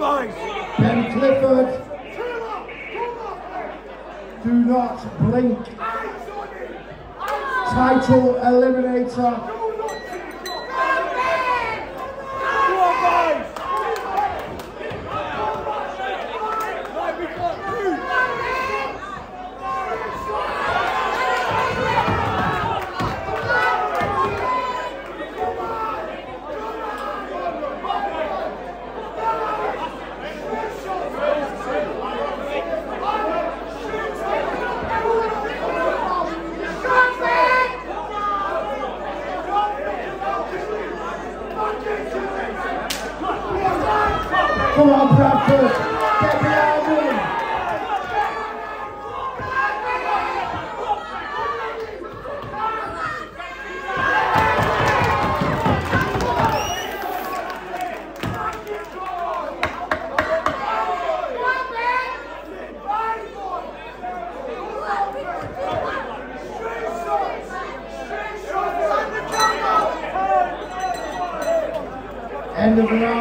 boys. Ben Clifford. Do not blink. Title Eliminator. Come on, Bradford. Get behind him. End of the round.